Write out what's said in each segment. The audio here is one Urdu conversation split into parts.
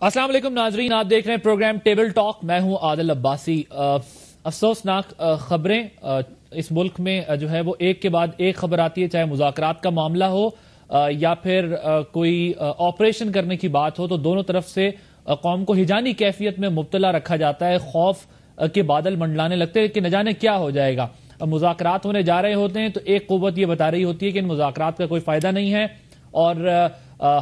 السلام علیکم ناظرین، آپ دیکھ رہے ہیں پروگرام ٹیبل ٹاک۔ میں ہوں عادل عباسی۔ افسوسناک خبریں اس ملک میں جو ہے وہ ایک کے بعد ایک خبر آتی ہے، چاہے مذاکرات کا معاملہ ہو یا پھر کوئی آپریشن کرنے کی بات ہو، تو دونوں طرف سے قوم کو ہجانی کیفیت میں مبتلا رکھا جاتا ہے، خوف کے بادل منڈلانے لگتے ہیں کہ نہ جانے کیا ہو جائے گا۔ مذاکرات ہونے جا رہے ہوتے ہیں، تو ایک قوت یہ بتا رہی ہوتی ہے کہ ان مذاکرات کا کوئی فائدہ نہیں ہے اور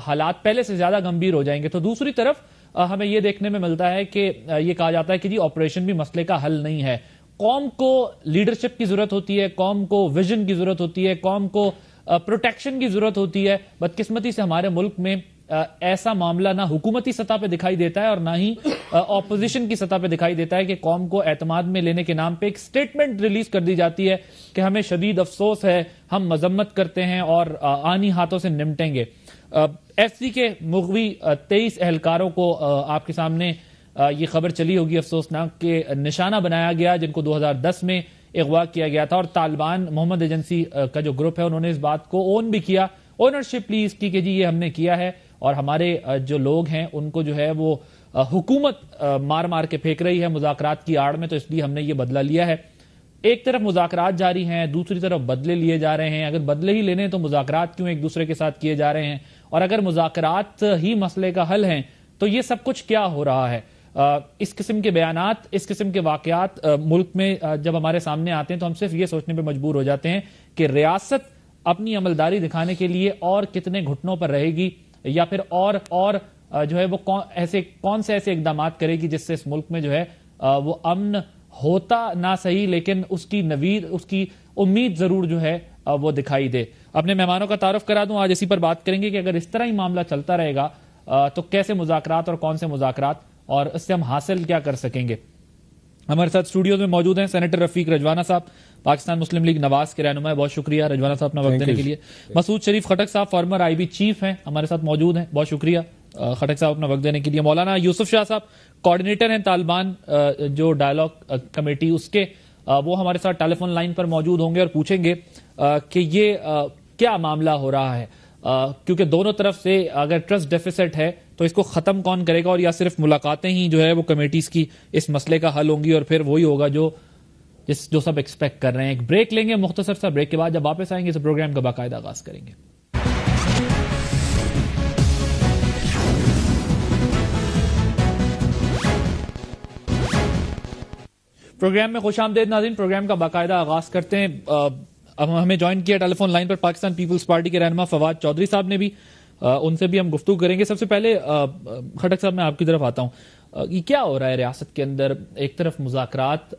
حالات پہلے سے زیادہ گمبھیر ہو جائیں گے۔ تو دوسری طرف ہمیں یہ دیکھنے میں ملتا ہے کہ یہ کہا جاتا ہے کہ جی آپریشن بھی مسئلے کا حل نہیں ہے۔ قوم کو لیڈرشپ کی ضرورت ہوتی ہے، قوم کو ویژن کی ضرورت ہوتی ہے، قوم کو پروٹیکشن کی ضرورت ہوتی ہے۔ بدقسمتی سے ہمارے ملک میں ایسا معاملہ نہ حکومتی سطح پہ دکھائی دیتا ہے اور نہ ہی اپوزیشن کی سطح پہ دکھائی دیتا ہے کہ قوم کو اعتماد میں لینے کے نام پہ ایک سٹیٹمنٹ ریلیز کر دی جاتی ہے کہ ہمیں شدید افسوس ہے، ہم مذمت کرتے ہیں اور آنی ہاتھوں سے نمٹیں گے۔ ایف سی کے مغوی تیئیس اہلکاروں کو آپ کے سامنے یہ خبر چلی ہوگی افسوسناک کہ نشانہ بنایا گیا جن کو دو ہزار دس میں اغوا کیا گیا تھا اور طالبان، محمد ایجنسی کا جو گروپ ہے انہوں نے اس بات کو اون بھی کیا۔ اونرشپ لی اس کی کہ جی یہ ہم نے کیا ہے۔ اور ہمارے جو لوگ ہیں، ان کو جو ہے وہ حکومت مار مار کے پھینک رہی ہے مذاکرات کی آڑ میں، تو اس لیے ہم نے یہ بدلہ لیا ہے۔ ایک طرف مذاکرات جاری ہیں، دوسری طرف بدلے لیے جا رہے ہیں۔ اگر بدلے ہی لینے تو مذاکرات کیوں ایک دوسرے کے ساتھ کیے جا رہے ہیں؟ اور اگر مذاکرات ہی مسئلے کا حل ہیں، تو یہ سب کچھ کیا ہو رہا ہے؟ اس قسم کے بیانات، اس قسم کے واقعات ملک میں جب ہمارے سامنے آتے ہیں تو ہم صرف یہ سوچنے پہ مجبور ہو جاتے ہیں کہ ریاست اپنی عملداری دکھانے کے لیے اور کتنے گھٹنوں پر رہے گی۔ یا پھر اور اور جو ہے وہ ایسے کون سے ایسے اقدامات کرے گی جس سے اس ملک میں جو ہے وہ امن ہوتا نہ صحیح، لیکن اس کی نوید اس کی امید ضرور جو ہے وہ دکھائی دے۔ اپنے مہمانوں کا تعارف کرا دوں، آج اسی پر بات کریں گے کہ اگر اس طرح ہی معاملہ چلتا رہے گا تو کیسے مذاکرات اور کون سے مذاکرات، اور اس سے ہم حاصل کیا کر سکیں گے؟ ہمارے ساتھ اسٹوڈیو میں موجود ہیں سینیٹر رفیق رجوانہ صاحب پاکستان مسلم لیگ نواز کے رہنما بہت شکریہ رجوانہ صاحب اپنا وقت دینے کے لیے۔ مسعود شریف خٹک صاحب فارمر آئی بی چیف ہیں ہمارے ساتھ موجود ہیں بہت شکریہ خٹک صاحب اپنا وقت دینے کے لیے۔ مولانا یوسف شاہ صاحب کوارڈینیٹر ہیں طالبان جو ڈائلگ کمیٹی اس کے وہ ہمارے ساتھ ٹیلی فون لائن پر موجود ہوں گے اور پوچھیں گے کہ یہ کیا معاملہ ہو رہا ہے؟ کیونکہ دونوں طرف سے اگر ٹرسٹ ڈیفیسٹ ہے تو اس کو ختم کون کرے گا اور یا صرف ملاقاتیں ہی جو ہے وہ کمیٹیز کی اس مسئلے کا حل ہوں گی اور پھر وہی ہوگا جو جس جو سب ایکسپیکٹ کر رہے ہیں۔ ایک بریک لیں گے، مختصر سا بریک کے بعد جب واپس آئیں گے اس پروگرام کا باقاعدہ آغاز کریں گے۔ پروگرام میں خوش آمدید ناظرین پروگرام کا باقاعدہ آغاز کرتے ہیں۔ اب ہمیں جوائن کیا ٹیلی فون لائن پر پاکستان پیپلز پارٹی کے رہنما فواد چودھری صاحب نے بھی۔ ان سے بھی ہم گفتگو کریں گے۔ سب سے پہلے خٹک صاحب، میں آپ کی طرف آتا ہوں۔ یہ کیا ہو رہا ہے ریاست کے اندر؟ ایک طرف مذاکرات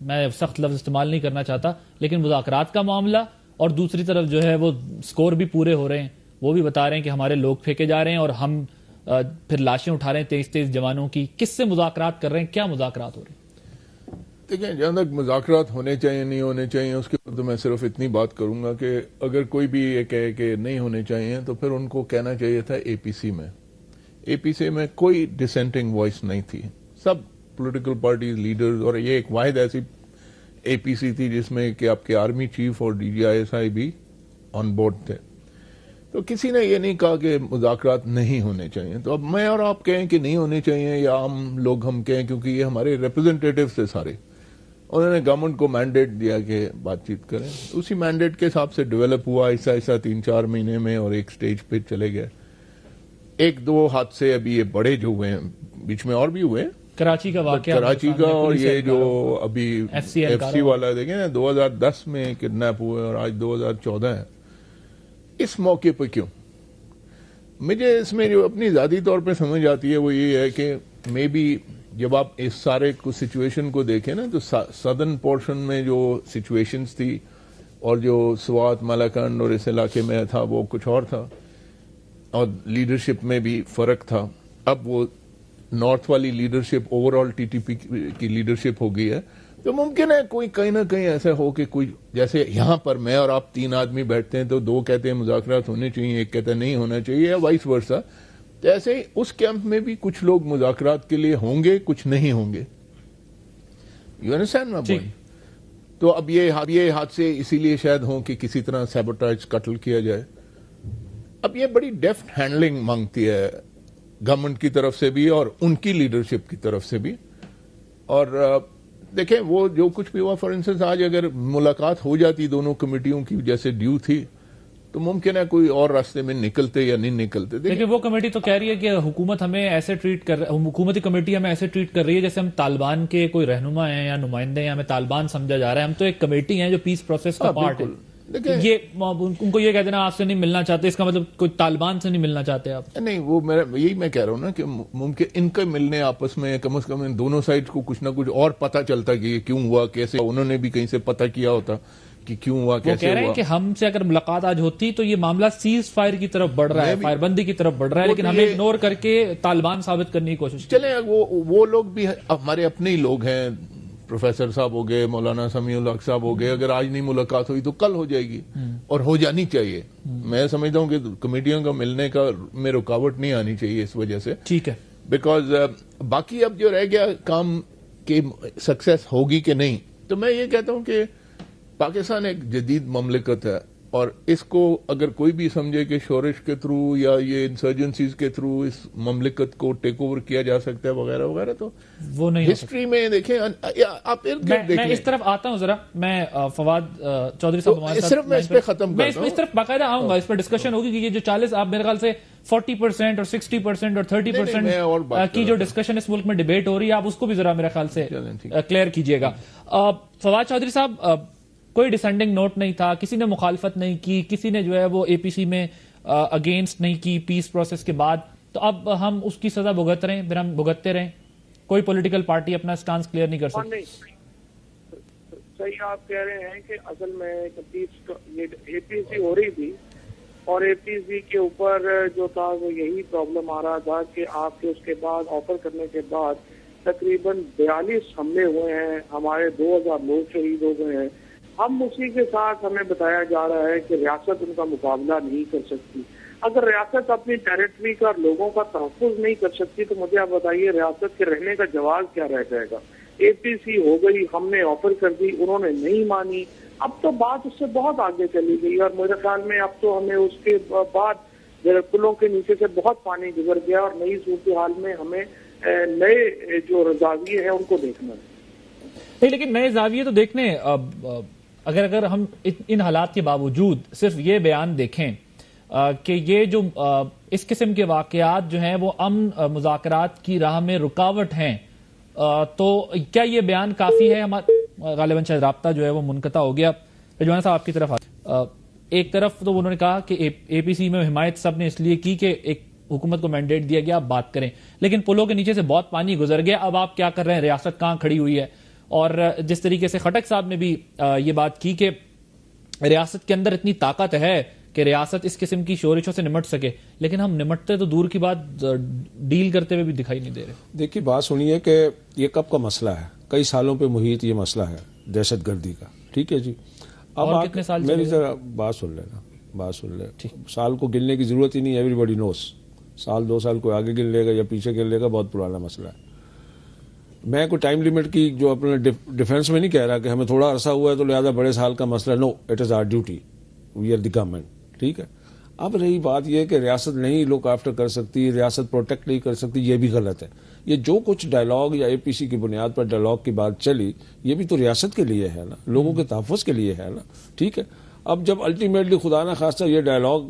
میں سخت لفظ استعمال نہیں کرنا چاہتا، لیکن مذاکرات کا معاملہ، اور دوسری طرف جو ہے وہ سکور بھی پورے ہو رہے ہیں۔ وہ بھی بتا رہے ہیں کہ ہمارے لوگ پھینکے جا رہے ہیں، اور ہم پھر لاشیں اٹھا رہے ہیں تیز تیز جوانوں کی۔ کس سے مذاکرات کر رہے ہیں؟ کیا مذاکرات ہو رہے ہیں؟ دیکھیں، جہاں تک مذاکرات ہونے چاہیے نہیں ہونے چاہیے اس کے اوپر تو میں صرف اتنی بات کروں گا کہ اگر کوئی بھی یہ کہے کہ نہیں ہونے چاہیے تو پھر ان کو کہنا چاہیے تھا اے پی سی میں۔ اے پی سی میں کوئی ڈسینٹنگ وائس نہیں تھی۔ سب پولیٹیکل پارٹیز لیڈرز اور یہ ایک واحد ایسی اے پی سی تھی جس میں کہ آپ کے آرمی چیف اور D G I S I بھی آن بورڈ تھے۔ تو کسی نے یہ نہیں کہا کہ مذاکرات نہیں ہونے چاہیے تو اب میں اور آپ کہیں کہ نہیں ہونے چاہیے یا عام لوگ ہم کہیں، کیونکہ یہ ہمارے ریپرزینٹیو تھے سارے۔ انہوں نے گورنمنٹ کو مینڈیٹ دیا کہ بات چیت کریں۔ اسی مینڈیٹ کے حساب سے ڈیولپ ہوا ایسا ایسا تین چار مہینے میں اور ایک سٹیج پہ چلے گئے۔ ایک دو حادثے ابھی یہ بڑے جو ہوئے ہیں بیچ میں اور بھی ہوئے۔ کراچی کا واقعہ کراچی کا اور یہ جو ابھی ایف سی والا دیکھیں نا دو ہزار دس میں کڈنیپ ہوئے اور آج دو ہزار چودہ ہے۔ اس موقع پہ کیوں؟ مجھے اس میں جو اپنی ذاتی طور پہ سمجھ آتی ہے وہ یہ ہے کہ مے بی جب آپ اس سارے سچویشن کو دیکھیں نا، تو سدرن پورشن میں جو سچویشنز تھی اور جو سوات مالاکنڈ اور اس علاقے میں تھا، وہ کچھ اور تھا اور لیڈرشپ میں بھی فرق تھا۔ اب وہ نارتھ والی leadership overall T T P کی لیڈرشپ ہو گئی ہے۔ تو ممکن ہے کوئی کہیں نہ کہیں ایسا ہو کہ کوئی، جیسے یہاں پر میں اور آپ تین آدمی بیٹھتے ہیں تو دو کہتے ہیں مذاکرات ہونے چاہیے، ایک کہتے ہیں نہیں ہونا چاہیے یا وائس ورسا ہی اس کیمپ میں بھی کچھ لوگ مذاکرات کے لیے ہوں گے کچھ نہیں ہوں گے۔ یو انڈرسٹینڈ میں بوائنٹ تو اب یہ حادثے اسی لیے شاید ہوں کہ کسی طرح سیبوٹائز قتل کیا جائے۔ اب یہ بڑی ڈیفٹ ہینڈلنگ مانگتی ہے گورنمنٹ کی طرف سے بھی اور ان کی لیڈرشپ کی طرف سے بھی۔ اور دیکھیں وہ جو کچھ بھی ہوا فار انسٹنس آج اگر ملاقات ہو جاتی دونوں کمیٹیوں کی جیسے ڈیو تھی تو ممکن ہے کوئی اور راستے میں نکلتے یا نہیں نکلتے۔ لیکن وہ کمیٹی تو کہہ رہی ہے کہ حکومت ہمیں ایسے ٹریٹ کر حکومتی کمیٹی ہمیں ایسے ٹریٹ کر رہی ہے جیسے ہم طالبان کے کوئی رہنما ہیں یا نمائندے ہیں ہمیں طالبان سمجھا جا رہا ہے۔ ہم تو ایک کمیٹی ہیں جو پیس پروسیس کا پارٹ ہاں، ہے۔ یہ ان کو یہ کہہ دینا آپ سے نہیں ملنا چاہتے اس کا مطلب کوئی طالبان سے نہیں ملنا چاہتے آپ۔ نہیں وہ میرا یہی میں کہہ رہا ہوں نا کہ ممکن ان کے ملنے آپس میں کم از کم ان دونوں سائڈ کو کچھ نہ کچھ اور پتا چلتا کہ یہ کیوں ہوا کیسے انہوں نے بھی کہیں سے پتا کیا ہوتا۔ کہ کیوں ہوا کیسے کہہ رہے ہیں کہ ہم سے اگر ملاقات آج ہوتی تو یہ معاملہ سیز فائر کی طرف بڑھ رہا ہے فائر بندی کی طرف بڑھ رہا ہے لیکن ہمیں اگنور کر کے طالبان ثابت کرنے کی کوشش چلیں وہ لوگ بھی ہمارے اپنے ہی لوگ ہیں پروفیسر صاحب ہو گئے مولانا سمیع الحق صاحب ہو گئے اگر آج نہیں ملاقات ہوئی تو کل ہو جائے گی اور ہو جانی چاہیے۔ میں سمجھتا ہوں کہ کمیٹیوں کا ملنے کا میں رکاوٹ نہیں آنی چاہیے اس وجہ سے۔ ٹھیک ہے۔ بیکاز باقی اب جو رہ گیا کام کی سکسیس ہوگی کہ نہیں تو میں یہ کہتا ہوں کہ پاکستان ایک جدید مملکت ہے اور اس کو اگر کوئی بھی سمجھے کہ شورش کے تھرو یا یہ انسرجنسیز کے تھرو اس مملکت کو ٹیک اوور کیا جا سکتا ہے وغیرہ وغیرہ تو وہ نہیں ہسٹری میں دیکھیں آپ میں اس طرف آتا ہوں ذرا۔ میں فواد چودھری صاحب صرف میں اس پہ ختم میں اس طرف باقاعدہ آؤں گا۔ اس پہ ڈسکشن ہوگی کہ یہ جو چالیس آپ میرے خیال سے فورٹی پرسینٹ اور سکسٹی پرسینٹ اور تھرٹی پرسینٹ کی جو ڈسکشن اس ملک میں ڈبیٹ ہو رہی ہے آپ اس کو بھی ذرا میرے خیال سے کلیئر کیجیے گا۔ فواد چودھری صاحب کوئی ڈسینڈنگ نوٹ نہیں تھا، کسی نے مخالفت نہیں کی، کسی نے جو ہے وہ اے پی سی میں اگینسٹ نہیں کی پیس پروسیس کے بعد۔ تو اب ہم اس کی سزا بھگت رہے ہیں، پھر ہم بھگتتے رہیں۔ کوئی پولیٹیکل پارٹی اپنا سٹانس کلیئر نہیں کر سکتی۔ صحیح آپ کہہ رہے ہیں کہ اصل میں اے پی سی ہو رہی تھی اور اے پی سی کے اوپر جو تھا وہ یہی پرابلم آ رہا تھا کہ آپ کے اس کے بعد آفر کرنے کے بعد تقریباً بیالیس حملے ہوئے ہیں۔ ہمارے دو ہزار لوگ شہید ہو گئے ہیں۔ ہم اسی کے ساتھ ہمیں بتایا جا رہا ہے کہ ریاست ان کا مقابلہ نہیں کر سکتی۔ اگر ریاست اپنی ٹیریٹری کا لوگوں کا تحفظ نہیں کر سکتی تو مجھے آپ بتائیے ریاست کے رہنے کا جواز کیا رہ جائے گا؟ اے پی سی ہو گئی، ہم نے آفر کر دی، انہوں نے نہیں مانی۔ اب تو بات اس سے بہت آگے چلی گئی اور میرے خیال میں اب تو ہمیں اس کے بعد پلوں کے نیچے سے بہت پانی گزر گیا اور نئی صورتحال میں ہمیں نئے جو رضاویے ہیں ان کو دیکھنا ہے۔ لیکن نئے زاویے تو دیکھنے اگر اگر ہم ان حالات کے باوجود صرف یہ بیان دیکھیں کہ یہ جو اس قسم کے واقعات جو ہیں، وہ امن مذاکرات کی راہ میں رکاوٹ ہیں تو کیا یہ بیان کافی ہے؟ ہمارا غالباً شاید رابطہ جو ہے وہ منقطع ہو گیا۔ رجوان صاحب، آپ کی طرف ایک طرف تو انہوں نے کہا کہ اے پی سی میں حمایت سب نے اس لیے کی کہ ایک حکومت کو مینڈیٹ دیا گیا، آپ بات کریں۔ لیکن پلوں کے نیچے سے بہت پانی گزر گیا، اب آپ کیا کر رہے ہیں؟ ریاست کہاں کھڑی ہوئی ہے؟ اور جس طریقے سے خٹک صاحب نے بھی یہ بات کی کہ ریاست کے اندر اتنی طاقت ہے کہ ریاست اس قسم کی شورشوں سے نمٹ سکے لیکن ہم نمٹتے تو دور کی بات ڈیل کرتے ہوئے بھی دکھائی نہیں دے رہے۔ دیکھیے بات سنیے کہ یہ کب کا مسئلہ ہے؟ کئی سالوں پہ محیط یہ مسئلہ ہے دہشت گردی کا۔ ٹھیک ہے جی۔ اب کتنے سال میری ذرا بات سن لینا بات سن لے سال کو گننے کی ضرورت ہی نہیں ایوری بڈی نوس سال دو سال کو آگے گن لے گا یا پیچھے گن لے گا بہت پرانا مسئلہ ہے۔ میں کوئی ٹائم لمٹ کی جو اپنے ڈیفینس میں نہیں کہہ رہا کہ ہمیں تھوڑا عرصہ ہوا ہے تو لہٰذا بڑے سال کا مسئلہ no it is our duty we are the government ٹھیک ہے؟ اب رہی بات یہ کہ ریاست نہیں لک آفٹر کر سکتی، ریاست پروٹیکٹ نہیں کر سکتی، یہ بھی غلط ہے۔ یہ جو کچھ ڈائلاگ یا اے پی سی کی بنیاد پر ڈائلاگ کی بات چلی، یہ بھی تو ریاست کے لیے ہے نا۔ لوگوں کے تحفظ کے لیے ہے نا۔ ٹھیک ہے؟ اب جب الٹیمیٹلی خدا نہ خاصہ یہ ڈائلاگ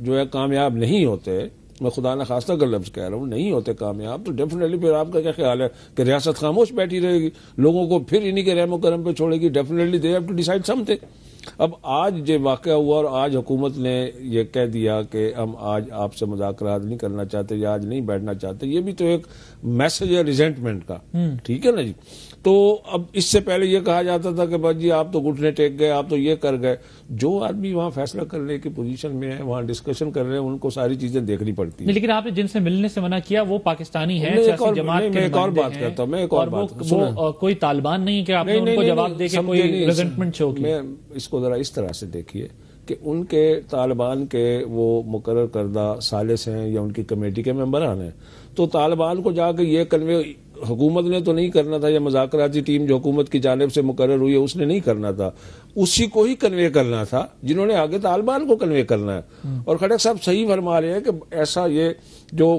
جو ہے کامیاب نہیں ہوتے میں خدا نہ خاصہ اگر لفظ کہہ رہا ہوں نہیں ہوتے کامیاب تو ڈیفینیٹلی پھر آپ کا کیا خیال ہے کہ ریاست خاموش بیٹھی رہے گی؟ لوگوں کو پھر انہیں کے رحم و کرم پہ چھوڑے گی؟ Definitely they have to decide something اب آج جو واقعہ ہوا اور آج حکومت نے یہ کہہ دیا کہ ہم آج آپ سے مذاکرات نہیں کرنا چاہتے یا آج نہیں بیٹھنا چاہتے یہ بھی تو ایک میسج ہے ریزنٹمنٹ کا۔ ٹھیک ہے نا جی؟ تو اب اس سے پہلے یہ کہا جاتا تھا کہ بس جی آپ تو گھٹنے ٹیک گئے آپ تو یہ کر گئے۔ جو آدمی وہاں فیصلہ کرنے کی پوزیشن میں ہے وہاں ڈسکشن کر رہے ہیں ان کو ساری چیزیں دیکھنی پڑتی ہیں۔ لیکن آپ نے جن سے ملنے سے منع کیا وہ پاکستانی ہے میں ایک اور بات کرتا ہوں میں ایک اور بات کوئی طالبان نہیں کہ آپ نے ان کو جواب دے کے کوئی ریزنٹمنٹ شو میں اس کو ذرا اس طرح سے دیکھیے کہ ان کے طالبان کے وہ مقرر کردہ سالس ہیں یا ان کی کمیٹی کے ممبران ہیں۔ تو طالبان کو جا کے یہ کنوے حکومت نے تو نہیں کرنا تھا یا مذاکراتی ٹیم جو حکومت کی جانب سے مقرر ہوئی ہے اس نے نہیں کرنا تھا۔ اسی کو ہی کنوے کرنا تھا جنہوں نے آگے طالبان کو کنوے کرنا ہے۔ اور کھڑک صاحب صحیح فرما رہے ہیں کہ ایسا یہ جو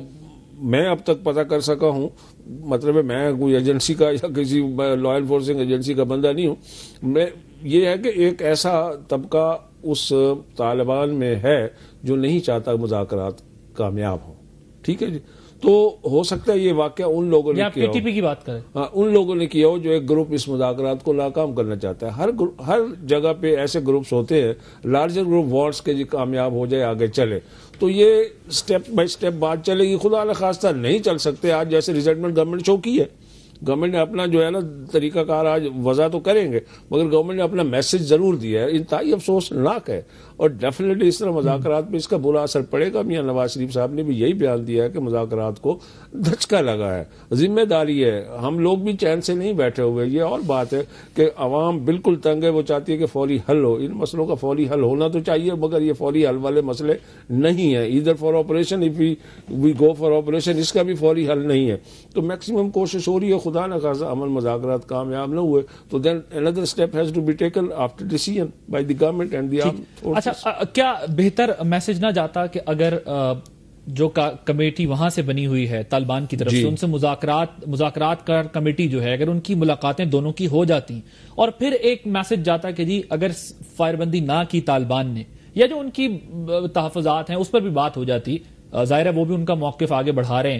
میں اب تک پتہ کر سکا ہوں مطلب میں کوئی ایجنسی کا یا کسی لا انفورسنگ ایجنسی کا بندہ نہیں ہوں میں یہ ہے کہ ایک ایسا طبقہ اس طالبان میں ہے جو نہیں چاہتا مذاکرات کامیاب ہوں۔ ٹھیک ہے جی؟ تو ہو سکتا ہے یہ واقعہ ان لوگوں نے کیا پی ٹی پی کی بات کریں۔ ہاں ان لوگوں نے کیا ہو جو ایک گروپ اس مذاکرات کو ناکام کرنا چاہتا ہے۔ ہر ہر جگہ پہ ایسے گروپس ہوتے ہیں لارجر گروپ وارڈس کے جی کامیاب ہو جائے آگے چلے۔ تو یہ سٹیپ بائی سٹیپ بات چلے گی۔ خدا نخواستہ نہیں چل سکتے آج جیسے ریزلٹمنٹ گورنمنٹ شو کی ہے۔ گورنمنٹ نے اپنا جو ہے نا طریقہ کار آج وضع تو کریں گے مگر گورنمنٹ نے اپنا میسج ضرور دیا ہے۔ انتہائی افسوس ناک ہے۔ اور ڈیفینیٹلی اس طرح مذاکرات پہ اس کا برا اثر پڑے گا۔ میاں نواز شریف صاحب نے بھی یہی بیان دیا ہے کہ مذاکرات کو دھچکا لگا ہے۔ ذمہ داری ہے۔ ہم لوگ بھی چین سے نہیں بیٹھے ہوئے۔ یہ اور بات ہے کہ عوام بالکل تنگ ہے۔ وہ چاہتی ہے کہ فوری حل ہو۔ ان مسئلوں کا فوری حل ہونا تو چاہیے مگر یہ فوری حل والے مسئلے نہیں ہیں۔ ادھر for operation if we go for operation اس کا بھی فوری حل نہیں ہے۔ تو میکسیمم کوشش ہو رہی ہے۔ خدا نہ خاصا عمل مذاکرات کامیاب نہ ہوئے۔ تو then another step has to be taken after decision by the government and the اچھا کیا بہتر میسج نہ جاتا کہ اگر جو کمیٹی وہاں سے بنی ہوئی ہے طالبان کی طرف جی. سے ان سے مذاکرات مذاکرات کا کمیٹی جو ہے اگر ان کی ملاقاتیں دونوں کی ہو جاتی اور پھر ایک میسج جاتا کہ جی اگر فائر بندی نہ کی طالبان نے یا جو ان کی تحفظات ہیں اس پر بھی بات ہو جاتی ظاہر ہے وہ بھی ان کا موقف آگے بڑھا رہے ہیں۔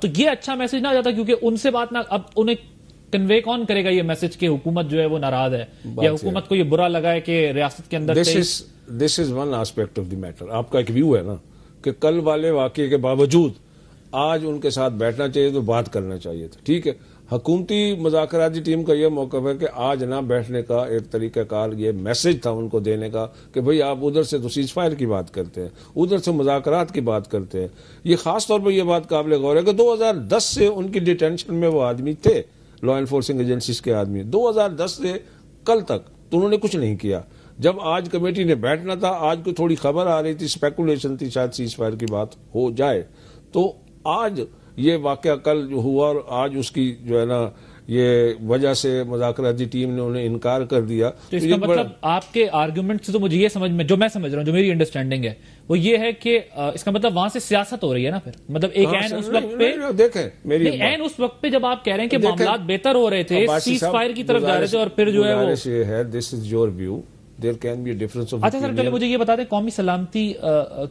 تو یہ اچھا میسج نہ جاتا کیونکہ ان سے بات نہ اب انہیں کنوے کون کرے گا یہ میسج کہ حکومت جو ہے وہ ناراض ہے؟ یا حکومت کو یہ برا لگا ہے کہ ریاست کے اندر this is one aspect of the matter آپ کا ایک ویو ہے نا کہ کل والے واقعے کے باوجود آج ان کے ساتھ بیٹھنا چاہیے تو بات کرنا چاہیے تھا، ٹھیک ہے؟ حکومتی مذاکراتی ٹیم کا یہ موقف ہے کہ آج نہ بیٹھنے کا ایک طریقہ کار، یہ میسج تھا ان کو دینے کا کہ بھئی آپ ادھر سے تو سیز فائر کی بات کرتے ہیں، ادھر سے مذاکرات کی بات کرتے ہیں۔ یہ خاص طور پر یہ بات قابل غور ہے کہ دو ہزار دس سے ان کی ڈیٹینشن میں وہ آدمی تھے لا انفورسنگ ایجنسیز کے آدمی۔ دو ہزار دس سے کل تک تو انہوں نے کچھ نہیں کیا۔ جب آج کمیٹی نے بیٹھنا تھا آج کو تھوڑی خبر آ رہی تھی اسپیکولیشن تھی شاید سیز فائر کی بات ہو جائے۔ تو آج یہ واقعہ کل جو ہوا اور آج اس کی جو ہے نا یہ وجہ سے مذاکراتی ٹیم نے انہیں انکار کر دیا۔ تو اس کا مطلب آپ کے آرگومنٹ سے تو مجھے یہ سمجھ میں جو میں سمجھ رہا ہوں جو میری انڈرسٹینڈنگ ہے وہ یہ ہے کہ اس کا مطلب وہاں سے سیاست ہو رہی ہے نا پھر۔ مطلب ایک این اس وقت پہ دیکھیں میری این اس وقت پہ جب آپ کہہ رہے ہیں کہ معاملات بہتر ہو رہے تھے سیز فائر کی طرف جا رہے تھے اور پھر جو ہے وہ this is your view there can be difference اچھا سر چلے مجھے یہ بتا دیں قومی سلامتی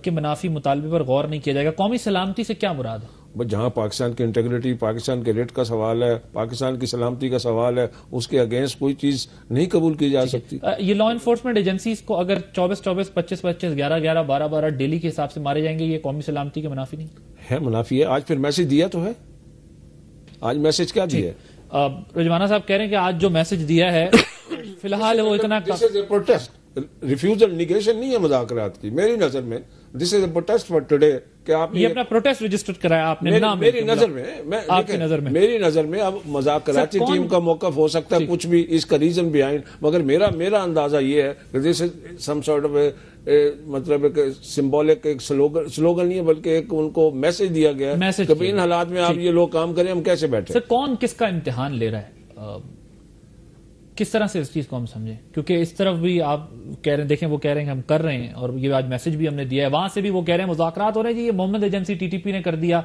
کے منافی مطالبے پر غور نہیں کیا جائے گا۔ قومی سلامتی سے کیا مراد؟ ہے جہاں پاکستان کی انٹیگریٹی پاکستان کے ریٹ کا سوال ہے پاکستان کی سلامتی کا سوال ہے اس کے اگینسٹ کوئی چیز نہیں قبول کی جا سکتی۔ یہ لا انفورسمنٹ ایجنسیز کو اگر چوبیس چوبیس پچیس پچیس گیارہ گیارہ بارہ بارہ ڈیلی کے حساب سے مارے جائیں گے یہ قومی سلامتی کے منافی نہیں؟ ہے منافی ہے۔ آج پھر میسج دیا تو ہے۔ آج میسج کیا دیا ہے؟ رجوانہ صاحب کہہ رہے ہیں کہ آج جو میسج دیا ہے فی الحال وہ اتنا ریفیوزل نیگیشن نہیں ہے مذاکرات کی. میری نظر میں this is a protest for today کہ آپ یہ اپنا پروٹیسٹ رجسٹر کرایا آپ نے میری نظر میں آپ کی نظر میں۔ میری نظر میں اب مذاکراتی ٹیم کا موقف ہو سکتا ہے جی۔ کچھ بھی اس کا ریزن بہائنڈ مگر میرا میرا اندازہ یہ ہے کہ this is some sort of مطلب سمبولک ایک سلوگن نہیں ہے بلکہ ایک ان کو میسج دیا گیا ہے کہ ان حالات میں آپ جی۔ یہ لوگ کام کریں ہم کیسے بیٹھے؟ کون کس کا امتحان لے رہا ہے؟ کس طرح سے اس چیز کو ہم سمجھیں؟ کیونکہ اس طرف بھی آپ کہہ رہے ہیں دیکھیں وہ کہہ رہے ہیں کہ ہم کر رہے ہیں اور یہ آج میسج بھی ہم نے دیا ہے۔ وہاں سے بھی وہ کہہ رہے ہیں مذاکرات ہو رہے ہیں۔ جی یہ Muhammad agency T T P نے کر دیا۔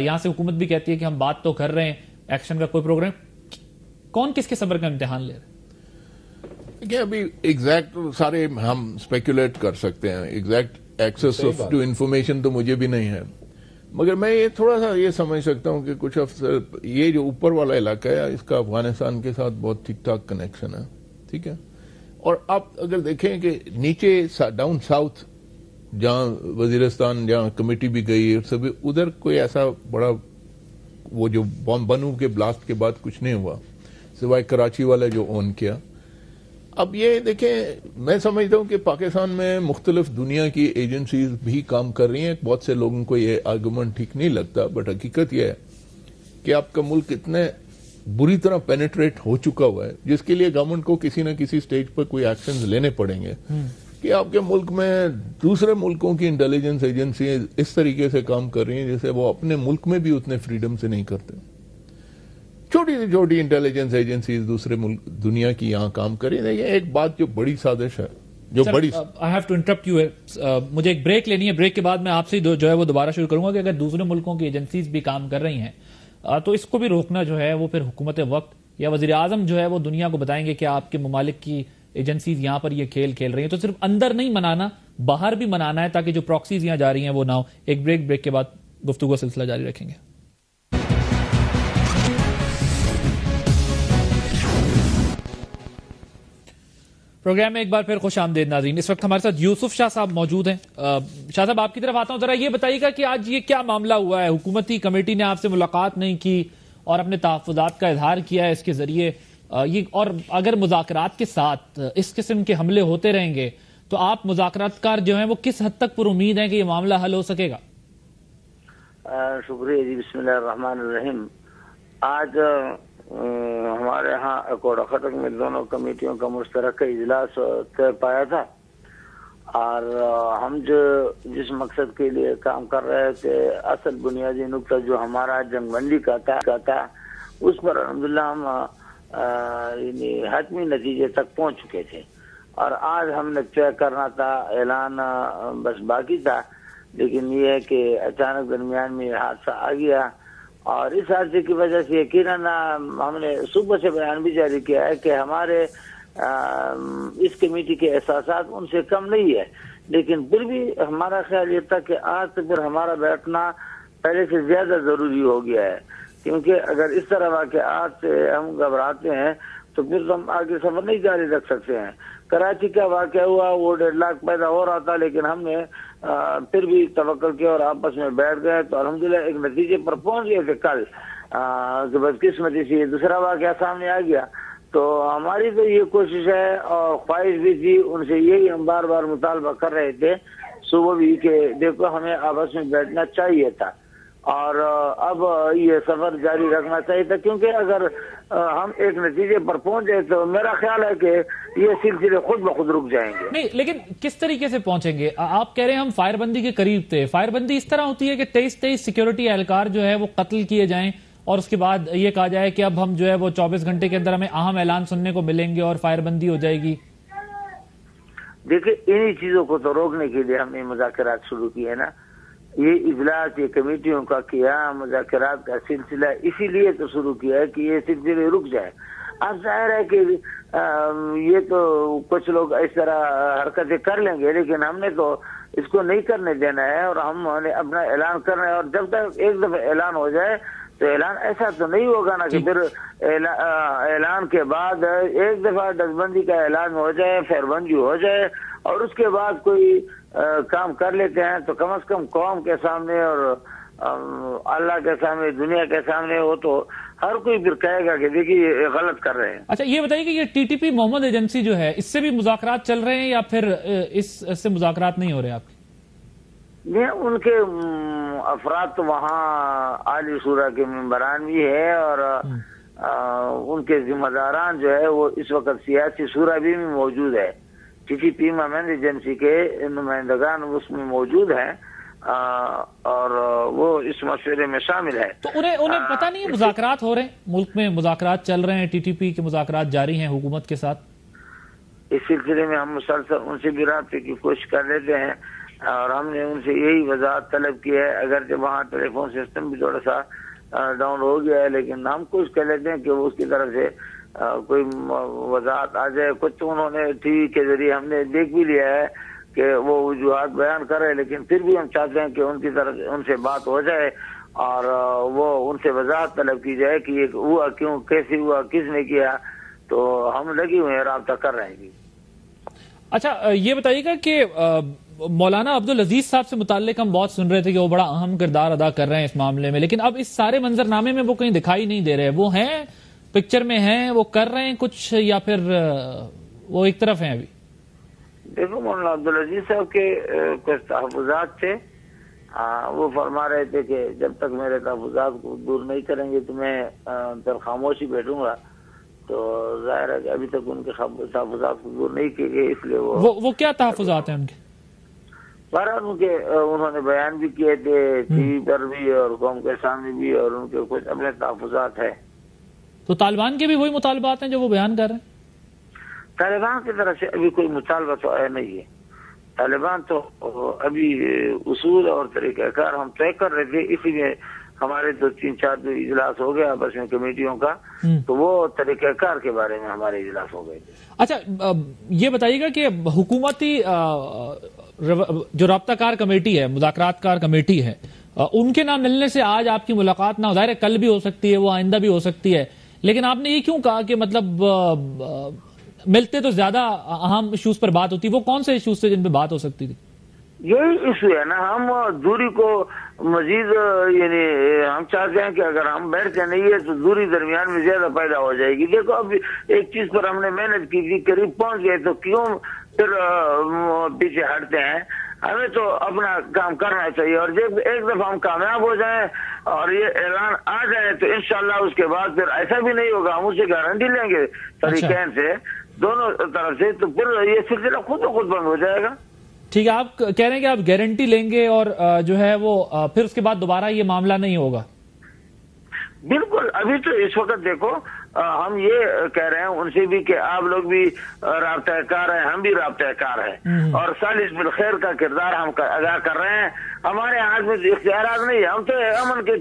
یہاں سے حکومت بھی کہتی ہے کہ ہم بات تو کر رہے ہیں۔ ایکشن کا کوئی پروگرام کون کس کے صبر کا امتحان لے رہے ہیں؟ ابھی ایگزیکٹ سارے ہم اسپیکولیٹ کر سکتے ہیں۔ ایگزیکٹ ایکسس ٹو انفارمیشن تو مجھے بھی نہیں ہے۔ مگر میں یہ تھوڑا سا یہ سمجھ سکتا ہوں کہ کچھ افسر، یہ جو اوپر والا علاقہ ہے، اس کا افغانستان کے ساتھ بہت ٹھیک ٹھاک کنیکشن ہے، ٹھیک ہے؟ اور آپ اگر دیکھیں کہ نیچے ڈاؤن ساؤتھ جہاں وزیرستان، جہاں کمیٹی بھی گئی، سب ادھر کوئی ایسا بڑا وہ جو بنو کے بلاسٹ کے بعد کچھ نہیں ہوا، سوائے کراچی والا جو اون کیا۔ اب یہ دیکھیں میں سمجھتا ہوں کہ پاکستان میں مختلف دنیا کی ایجنسیز بھی کام کر رہی ہیں۔ بہت سے لوگوں کو یہ آرگومنٹ ٹھیک نہیں لگتا بٹ حقیقت یہ ہے کہ آپ کا ملک اتنے بری طرح پینیٹریٹ ہو چکا ہوا ہے جس کے لیے گورنمنٹ کو کسی نہ کسی سٹیج پر کوئی ایکشن لینے پڑیں گے۔ کہ آپ کے ملک میں دوسرے ملکوں کی انٹیلیجنس ایجنسی اس طریقے سے کام کر رہی ہیں جیسے وہ اپنے ملک میں بھی اتنے فریڈم سے نہیں کرتے۔ چھوٹی سی چھوٹی انٹیلیجنس ایجنسیز دوسرے ملک دنیا کی یہاں کام کریں یہ ایک بات جو بڑی سازش ہے جو بڑی ہیو ٹو انٹرپٹ یو مجھے ایک بریک لینی ہے بریک کے بعد میں آپ سے جو ہے وہ دوبارہ شروع کروں گا کہ اگر دوسرے ملکوں کی ایجنسیز بھی کام کر رہی ہیں تو اس کو بھی روکنا جو ہے وہ پھر حکومت وقت یا وزیر اعظم جو ہے وہ دنیا کو بتائیں گے کہ آپ کے ممالک کی ایجنسیز یہاں پر یہ کھیل کھیل رہی ہیں۔ تو صرف اندر نہیں منانا باہر بھی منانا ہے تاکہ جو پراکسیز یہاں جا رہی ہیں وہ نہ ہو ایک بریک بریک کے بعد گفتگو سلسلہ جاری رکھیں گے۔ پروگرام میں ایک بار پھر خوش آمدید ناظرین۔ اس وقت ہمارے ساتھ یوسف شاہ صاحب موجود ہیں۔ شاہ صاحب، آپ کی طرف آتا ہوں ذرا یہ بتائیے گا کہ آج یہ کیا معاملہ ہوا ہے؟ حکومتی کمیٹی نے آپ سے ملاقات نہیں کی اور اپنے تحفظات کا اظہار کیا ہے اس کے ذریعے۔ یہ اور اگر مذاکرات کے ساتھ اس قسم کے حملے ہوتے رہیں گے تو آپ مذاکرات کار جو ہیں وہ کس حد تک پر امید ہیں کہ یہ معاملہ حل ہو سکے گا؟ شکریہ جی بسم اللہ الرحمن الرحیم۔ آج ہمارے ہاں اکوڑا خطک میں دونوں کمیٹیوں کا مشترکہ اجلاس طے پایا تھا۔ اور ہم جو جس مقصد کے لیے کام کر رہے تھے، اصل بنیادی نقطہ جو ہمارا جنگ بندی کا تھا اس پر الحمدللہ ہم یعنی حتمی نتیجے تک پہنچ چکے تھے۔ اور آج ہم نے طے کرنا تھا، اعلان بس باقی تھا، لیکن یہ ہے کہ اچانک درمیان میں حادثہ آ گیا۔ اور اس حادثے کی وجہ سے یقیناً ہم نے صبح سے بیان بھی جاری کیا ہے کہ ہمارے اس کمیٹی کے احساسات ان سے کم نہیں ہے، لیکن پھر بھی ہمارا خیال یہ تھا کہ آج سے پھر ہمارا بیٹھنا پہلے سے زیادہ ضروری ہو گیا ہے، کیونکہ اگر اس طرح واقعات سے ہم گھبراتے ہیں تو پھر ہم آگے سفر نہیں جاری رکھ سکتے ہیں۔ کراچی کا واقعہ ہوا، وہ ڈیڑھ لاکھ پیدا ہو رہا تھا، لیکن ہم نے پھر بھی توکل کیا اور آپس میں بیٹھ گئے تو الحمدللہ ایک نتیجے پر پہنچ گئے تھے کل کہ بس قسمتی سے دوسرا واقعہ سامنے آ گیا۔ تو ہماری تو یہ کوشش ہے اور خواہش بھی تھی، ان سے یہی ہم بار بار مطالبہ کر رہے تھے صبح بھی کہ دیکھو ہمیں آپس میں بیٹھنا چاہیے تھا۔ اور اب یہ سفر جاری رکھنا چاہیے تھا کیونکہ اگر ہم ایک نتیجے پر پہنچ تو میرا خیال ہے کہ یہ سلسلے خود بخود رک جائیں گے۔ نہیں لیکن کس طریقے سے پہنچیں گے؟ آپ کہہ رہے ہیں ہم فائر بندی کے قریب تھے۔ فائر بندی اس طرح ہوتی ہے کہ تیئیس تیئیس سیکیورٹی اہلکار جو ہے وہ قتل کیے جائیں اور اس کے بعد یہ کہا جائے کہ اب ہم جو ہے وہ چوبیس گھنٹے کے اندر ہمیں اہم اعلان سننے کو ملیں گے اور فائر بندی ہو جائے گی۔ دیکھیں انہی چیزوں کو تو روکنے کے لیے ہم نے مذاکرات شروع کیے نا۔ یہ اجلاس یہ کمیٹیوں کا کیا مذاکرات کا سلسلہ اسی لیے تو شروع کیا ہے کہ یہ سلسلے رک جائے اب ظاہر ہے کہ یہ تو کچھ لوگ اس طرح حرکتیں کر لیں گے لیکن ہم نے تو اس کو نہیں کرنے دینا ہے اور ہم نے اپنا اعلان کر رہے ہیں۔ اور جب تک ایک دفعہ اعلان ہو جائے تو اعلان ایسا تو نہیں ہوگا نا کہ پھر اعلان کے بعد ایک دفعہ بندی کا اعلان ہو جائے فیر بندی ہو جائے اور اس کے بعد کوئی کام کر لیتے ہیں تو کم از کم قوم کے سامنے اور اللہ کے سامنے دنیا کے سامنے وہ تو ہر کوئی پھر کہے گا کہ دیکھیے یہ غلط کر رہے ہیں۔ اچھا یہ بتائیے کہ یہ T T P Muhammad agency جو ہے اس سے بھی مذاکرات چل رہے ہیں یا پھر اس سے مذاکرات نہیں ہو رہے آپ ان کے افراد تو وہاں عالی شورا کے ممبران بھی ہے اور ان کے ذمہ داران جو ہے وہ اس وقت سیاسی شورا بھی موجود ہے۔ T T P Muhammad agency کے نمائندگان اس میں موجود ہیں اور وہ اس مشورے میں شامل ہے تو انہیں انہیں پتہ نہیں مذاکرات ہو رہے ہیں؟ ملک میں مذاکرات چل رہے ہیں ٹی ٹی پی کے مذاکرات جاری ہیں حکومت کے ساتھ۔ اس سلسلے میں ہم مسلسل ان سے بھی رابطے کی کوشش کر لیتے ہیں اور ہم نے ان سے یہی وضاحت طلب کی ہے۔ اگر جب وہاں ٹیلی فون سسٹم بھی تھوڑا سا ڈاؤن ہو گیا ہے لیکن ہم کوشش کر لیتے ہیں کہ وہ اس کی طرف سے کوئی وضاحت آ جائے، کچھ انہوں نے ٹی وی کے ذریعے ہم نے دیکھ بھی لیا ہے کہ وہ وجوہات بیان کرے لیکن پھر بھی ہم چاہتے ہیں کہ ان کی طرف ان سے بات ہو جائے اور وہ ان سے وضاحت طلب کی جائے کہ یہ ہوا کیوں، کیسے ہوا، کس نے کیا، تو ہم لگی ہوئے ہیں، رابطہ کر رہے ہیں۔ اچھا یہ بتائیے گا کہ مولانا عبد العزیز صاحب سے متعلق ہم بہت سن رہے تھے کہ وہ بڑا اہم کردار ادا کر رہے ہیں اس معاملے میں، لیکن اب اس سارے منظر نامے میں وہ کہیں دکھائی نہیں دے رہے، وہ ہیں پکچر میں ہیں وہ کر رہے ہیں کچھ یا پھر وہ ایک طرف ہیں ابھی؟ دیکھو مولانا عبدالعزیز صاحب کے کچھ تحفظات تھے۔ وہ فرما رہے تھے کہ جب تک میرے تحفظات کو دور نہیں کریں گے تو میں در خاموشی بیٹھوں گا۔ تو ظاہر ہے کہ ابھی تک ان کے تحفظات کو دور نہیں کیے گئے اس لیے وہ وہ کیا تحفظات ہیں ان کے؟ بہرحال ان کے انہوں نے بیان بھی کیے تھے ٹی وی پر بھی اور قوم کے سامنے بھی اور ان کے کچھ اپنے تحفظات ہے تو طالبان کے بھی وہی مطالبات ہیں جو وہ بیان کر رہے ہیں؟ طالبان کی طرف سے ابھی کوئی مطالبہ تو آیا نہیں ہے۔ طالبان تو ابھی اصول اور طریقہ کار ہم طے کر رہے تھے اسی میں ہمارے دو تین چار جو اجلاس ہو گیا بس میں کمیٹیوں کا تو وہ طریقہ کار کے بارے میں ہمارے اجلاس ہو گئے۔ اچھا یہ بتائیے گا کہ حکومتی جو رابطہ کار کمیٹی ہے مذاکرات کار کمیٹی ہے ان کے نام ملنے سے آج آپ کی ملاقات نہ ظاہر ہے کل بھی ہو سکتی ہے وہ آئندہ بھی ہو سکتی ہے۔ لیکن آپ نے یہ کیوں کہا کہ مطلب ملتے تو زیادہ اہم ایشوز پر بات ہوتی، وہ کون سے ایشوز تھے جن پہ بات ہو سکتی تھی؟ یہی ایشو ہے نا، ہم دوری کو مزید یعنی ہم چاہتے ہیں کہ اگر ہم بیٹھتے نہیں ہے تو دوری درمیان میں زیادہ پیدا ہو جائے گی۔ دیکھو اب ایک چیز پر ہم نے محنت کی تھی، قریب پہنچ گئے تو کیوں پھر پیچھے ہٹتے ہیں؟ ہمیں تو اپنا کام کرنا چاہیے اور جب ایک دفعہ ہم کامیاب ہو جائیں اور یہ اعلان آ جائے تو انشاءاللہ اس کے بعد پھر ایسا بھی نہیں ہوگا ہم اسے گارنٹی لیں گے طریقے اچھا۔ سے دونوں طرف سے تو پھر یہ سلسلہ خود و خود بند ہو جائے گا ٹھیک ہے آپ کہہ رہے ہیں کہ آپ گارنٹی لیں گے اور جو ہے وہ پھر اس کے بعد دوبارہ یہ معاملہ نہیں ہوگا بالکل ابھی تو اس وقت دیکھو ہم یہ کہہ رہے ہیں ان سے بھی کہ آپ لوگ بھی رابطہ کار ہیں ہم بھی رابطہ کار ہیں۔ اور سالس بالخیر کا کردار ہم ادا کر رہے ہیں۔ ہمارے ہاتھ میں اختیارات نہیں ہم تو امن کے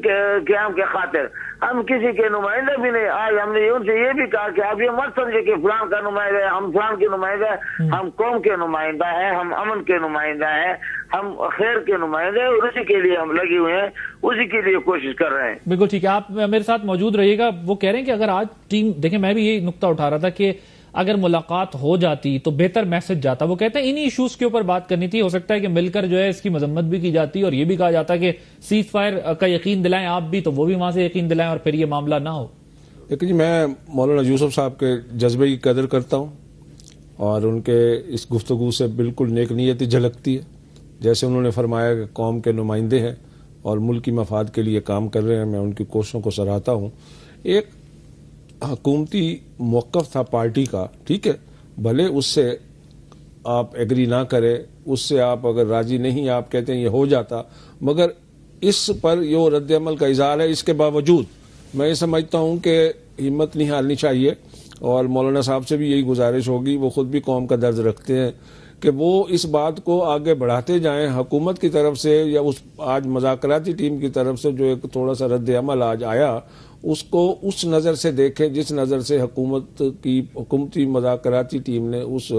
قیام کے خاطر ہم کسی کے نمائندے بھی نہیں۔ آج ہم نے ان سے یہ بھی کہا کہ آپ یہ مت سمجھے کہ فلان کا نمائندہ ہے ہم فلان کے نمائندہ ہے ہم۔ قوم کے نمائندہ ہیں ہم امن کے نمائندہ ہیں ہم خیر کے نمائندے ہیں اور اسی کے لیے ہم لگے ہوئے ہیں اسی کے لیے کوشش کر رہے ہیں۔ بالکل ٹھیک ہے آپ میرے ساتھ موجود رہیے گا۔ وہ کہہ رہے ہیں کہ اگر آج ٹیم دیکھیں میں بھی یہ نقطہ اٹھا رہا تھا کہ اگر ملاقات ہو جاتی تو بہتر میسج جاتا۔ وہ کہتے ہیں، انہی ایشوز کے اوپر بات کرنی تھی۔ ہو سکتا ہے کہ مل کر جو ہے اس کی مذمت بھی کی جاتی اور یہ بھی کہا جاتا کہ سیز فائر کا یقین دلائیں آپ بھی تو وہ بھی وہاں سے یقین دلائیں اور پھر یہ معاملہ نہ ہو۔ لیکن جی میں مولانا یوسف صاحب کے جذبے کی قدر کرتا ہوں اور ان کے اس گفتگو سے بالکل نیک نیتی جھلکتی ہے۔ جیسے انہوں نے فرمایا کہ قوم کے نمائندے ہیں اور ملکی مفاد کے لیے کام کر رہے ہیں، میں ان کی کوششوں کو سراہتا ہوں۔ ایک حکومتی موقف تھا پارٹی کا، ٹھیک ہے، بھلے اس سے آپ ایگری نہ کرے، اس سے آپ اگر راضی نہیں، آپ کہتے ہیں یہ ہو جاتا، مگر اس پر یہ رد عمل کا اظہار ہے، اس کے باوجود میں یہ سمجھتا ہوں کہ ہمت نہیں ہارنی چاہیے، اور مولانا صاحب سے بھی یہی گزارش ہوگی، وہ خود بھی قوم کا درد رکھتے ہیں کہ وہ اس بات کو آگے بڑھاتے جائیں، حکومت کی طرف سے یا اس آج مذاکراتی ٹیم کی طرف سے جو ایک تھوڑا سا رد عمل آج آیا اس کو اس نظر سے دیکھیں جس نظر سے حکومت کی حکومتی مذاکراتی ٹیم نے اس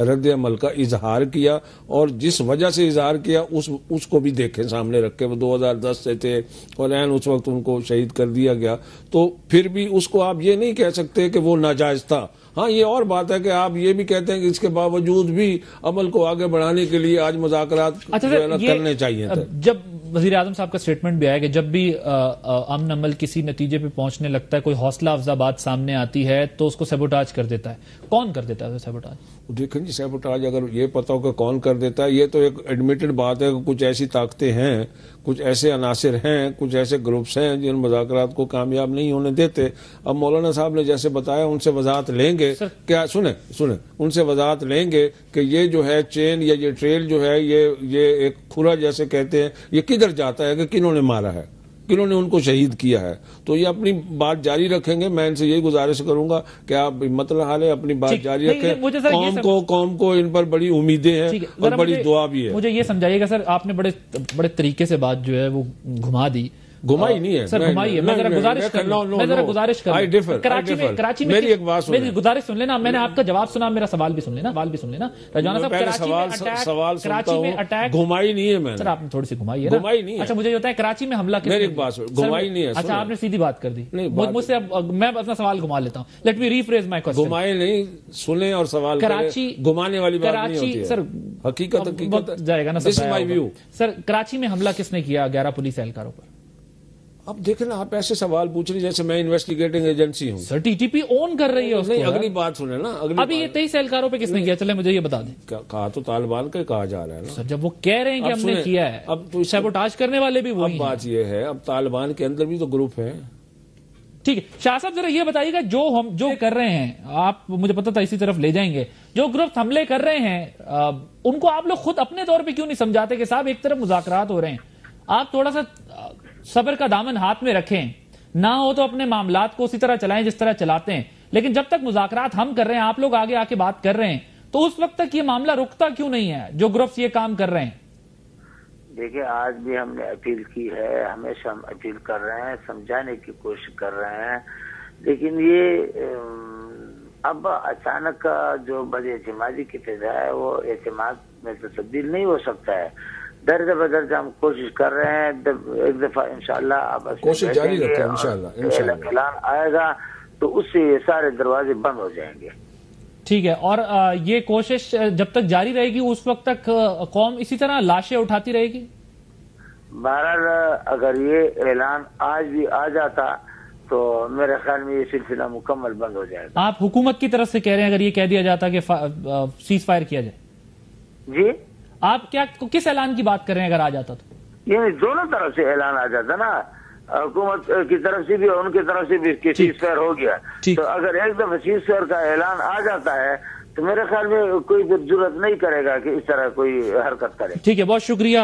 رد عمل کا اظہار کیا اور جس وجہ سے اظہار کیا اس اس کو بھی دیکھیں سامنے رکھے وہ دو ہزار دس سے تھے اور این اس وقت ان کو شہید کر دیا گیا تو پھر بھی اس کو آپ یہ نہیں کہہ سکتے کہ وہ ناجائز تھا ہاں یہ اور بات ہے کہ آپ یہ بھی کہتے ہیں کہ اس کے باوجود بھی عمل کو آگے بڑھانے کے لیے آج مذاکرات اچھا کرنے چاہیے جب وزیر اعظم صاحب کا سٹیٹمنٹ بھی آیا کہ جب بھی امن عمل کسی نتیجے پہ پہنچنے لگتا ہے، کوئی حوصلہ افزا بات سامنے آتی ہے، تو اس کو سیبوٹاج کر دیتا ہے۔ کون کر دیتا ہے سیبوٹاج دیکھیں جی سیبوٹاج اگر یہ پتا ہو کہ کون کر دیتا ہے یہ تو ایک ایڈمیٹڈ بات ہے کہ کچھ ایسی طاقتیں ہیں کچھ ایسے عناصر ہیں کچھ ایسے گروپس ہیں جن مذاکرات کو کامیاب نہیں ہونے دیتے۔ اب مولانا صاحب نے جیسے بتایا ان سے وضاحت لیں گے۔ کیا سنیں سنیں۔ ان سے وضاحت لیں گے کہ یہ جو ہے چین یا یہ ٹریل جو ہے یہ ایک کھرا جیسے کہتے ہیں یہ کدھر جاتا ہے کہ کنہوں نے مارا ہے؟ کنہوں نے ان کو شہید کیا ہے۔ تو یہ اپنی بات جاری رکھیں گے میں ان سے یہی گزارش کروں گا کہ آپ مطلب حال ہے اپنی بات جاری رکھیں۔ قوم کو قوم کو ان پر بڑی امیدیں ہیں اور بڑی دعا بھی ہے۔ مجھے یہ سمجھائیے گا سر آپ نے بڑے بڑے طریقے سے بات جو ہے وہ گھما دی۔ گھمائی نہیں ہے. سر گھمائی ہے. میں ذرا گزارش کر میں ذرا گزارش کر کراچی میں کراچی میں میری ایک بات میری گزارش سن لینا. میں نے آپ کا جواب سنا میرا سوال بھی سن لینا سوال بھی سن لینا. رجوانا صاحب کراچی میں سوال کراچی میں اٹیک گھمائی نہیں ہے میں سر آپ نے تھوڑی سی گھمائی ہے گھمائی نہیں اچھا مجھے ہوتا ہے کراچی میں حملہ میری ایک بات گھمائی نہیں ہے اچھا آپ نے سیدھی بات کر دی. مجھ سے میں اپنا سوال گھما لیتا ہوں. Let me rephrase my question گھمائی نہیں سنیں اور سوال کراچی گھمانے والی بات نہیں ہوتی سر حقیقت حقیقت جائے گا نا سر کراچی میں حملہ کس نے کیا گیارہ پولیس اہلکاروں پر؟ اب دیکھیں نا آپ ایسے سوال پوچھ رہے جیسے میں انویسٹیگیٹنگ ایجنسی ہوں۔ سر ٹی ٹی پی اون کر رہی ہے نہیں اگلی بات سنیں نا ابھی یہ تیئیس اہلکاروں پہ کس نے کیا؟ چلے مجھے یہ بتا دیں۔ کہا تو طالبان کا کہا جا رہا ہے نا۔ سر جب وہ کہہ رہے ہیں کہ ہم نے کیا ہے اب تو سیبوٹاج کرنے والے بھی وہی بات یہ ہے اب طالبان کے اندر بھی تو گروپ ہے ٹھیک ہے شاہ صاحب ذرا یہ بتائیے گا جو ہم جو کر رہے ہیں آپ مجھے پتا تھا اسی طرف لے جائیں گے۔ جو گروپ حملے کر رہے ہیں ان کو آپ لوگ خود اپنے طور پہ کیوں نہیں سمجھاتے کہ صاحب ایک طرف مذاکرات ہو رہے ہیں؟ آپ تھوڑا سا صبر کا دامن ہاتھ میں رکھیں۔ نہ ہو تو اپنے معاملات کو اسی طرح چلائیں جس طرح چلاتے ہیں۔ لیکن جب تک مذاکرات ہم کر رہے ہیں، آپ لوگ آگے آ کے بات کر رہے ہیں، تو اس وقت تک یہ معاملہ رکتا کیوں نہیں ہے؟ جو گروپس یہ کام کر رہے ہیں۔ دیکھیں آج بھی ہم نے اپیل کی ہے، ہمیشہ ہم اپیل کر رہے ہیں، سمجھانے کی کوشش کر رہے ہیں۔ لیکن یہ اب اچانک جو بد اعتمادی کی فضا ہے، وہ اعتماد میں تو تبدیل نہیں ہو سکتا ہے۔ درجہ بدرجہ ہم کوشش کر رہے ہیں ایک دفعہ انشاءاللہ اب کوشش جاری رکھیں انشاءاللہ اعلان آئے گا تو اس سے یہ سارے دروازے بند ہو جائیں گے۔ ٹھیک ہے اور یہ کوشش جب تک جاری رہے گی اس وقت تک قوم اسی طرح لاشیں اٹھاتی رہے گی؟ بہرحال اگر یہ اعلان آج بھی آ جاتا تو میرے خیال میں یہ سلسلہ مکمل بند ہو جائے گا۔ آپ حکومت کی طرف سے کہہ رہے ہیں اگر یہ کہہ دیا جاتا کہ سیز فائر کیا جائے۔ جی؟ آپ کیا کس اعلان کی بات کر رہے ہیں اگر آ جاتا تو؟ یعنی دونوں طرف سے اعلان آ جاتا نا۔ حکومت کی طرف سے بھی اور ان کی طرف سے بھی سیز فائر ہو گیا۔ تو اگر ایک دفعہ سیز فائر کا اعلان آ جاتا ہے تو میرے خیال میں کوئی ضرورت نہیں کرے گا کہ اس طرح کوئی حرکت کرے۔ ٹھیک ہے بہت شکریہ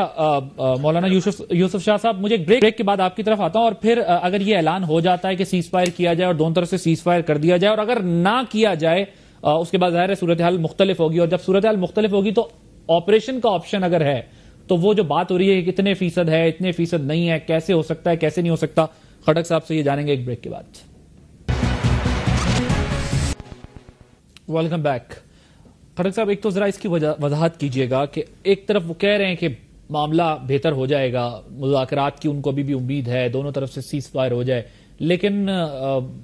مولانا یوسف شاہ صاحب۔ مجھے بریک کے بعد آپ کی طرف آتا ہوں اور پھر اگر یہ اعلان ہو جاتا ہے کہ سیز فائر کیا جائے اور دونوں طرف سے سیز فائر کر دیا جائے اور اگر نہ کیا جائے اس کے بعد ظاہر صورتحال مختلف ہوگی اور جب صورتحال مختلف ہوگی تو آپریشن کا آپشن اگر ہے، تو وہ جو بات ہو رہی ہے کتنے فیصد ہے، اتنے فیصد نہیں ہے، کیسے ہو سکتا ہے، کیسے نہیں ہو سکتا خٹک صاحب سے یہ جانیں گے ایک بریک کے بعد۔ ویلکم بیک خٹک صاحب، ایک تو ذرا اس کی وضاحت کیجیے گا کہ ایک طرف وہ کہہ رہے ہیں کہ معاملہ بہتر ہو جائے گا، مذاکرات کی ان کو ابھی بھی امید ہے، دونوں طرف سے سیز فائر ہو جائے، لیکن